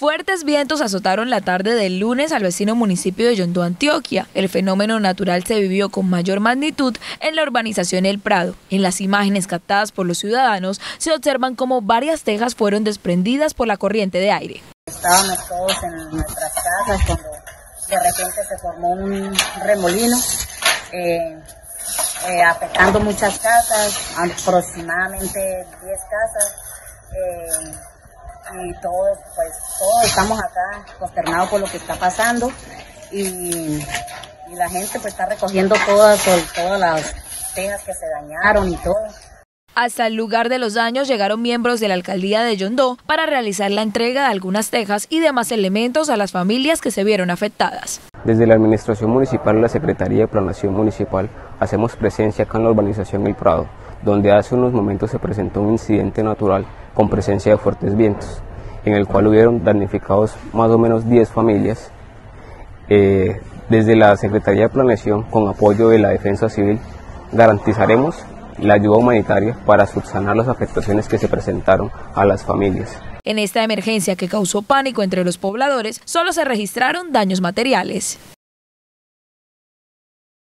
Fuertes vientos azotaron la tarde del lunes al vecino municipio de Yondó, Antioquia. El fenómeno natural se vivió con mayor magnitud en la urbanización El Prado. En las imágenes captadas por los ciudadanos se observan cómo varias tejas fueron desprendidas por la corriente de aire. Estábamos todos en nuestras casas cuando de repente se formó un remolino. Eh, eh, afectando muchas casas, aproximadamente 10 casas. Eh, y todos, pues todos estamos acá consternados por lo que está pasando y, la gente pues está recogiendo todas, todas las tejas que se dañaron y todo. Hasta el lugar de los daños llegaron miembros de la alcaldía de Yondó para realizar la entrega de algunas tejas y demás elementos a las familias que se vieron afectadas. Desde la Administración Municipal y la Secretaría de Planación Municipal hacemos presencia acá en la urbanización El Prado, donde hace unos momentos se presentó un incidente natural con presencia de fuertes vientos, en el cual hubieron damnificados más o menos 10 familias. Eh, desde la Secretaría de Planeación, con apoyo de la Defensa Civil, garantizaremos la ayuda humanitaria para subsanar las afectaciones que se presentaron a las familias. En esta emergencia que causó pánico entre los pobladores, solo se registraron daños materiales.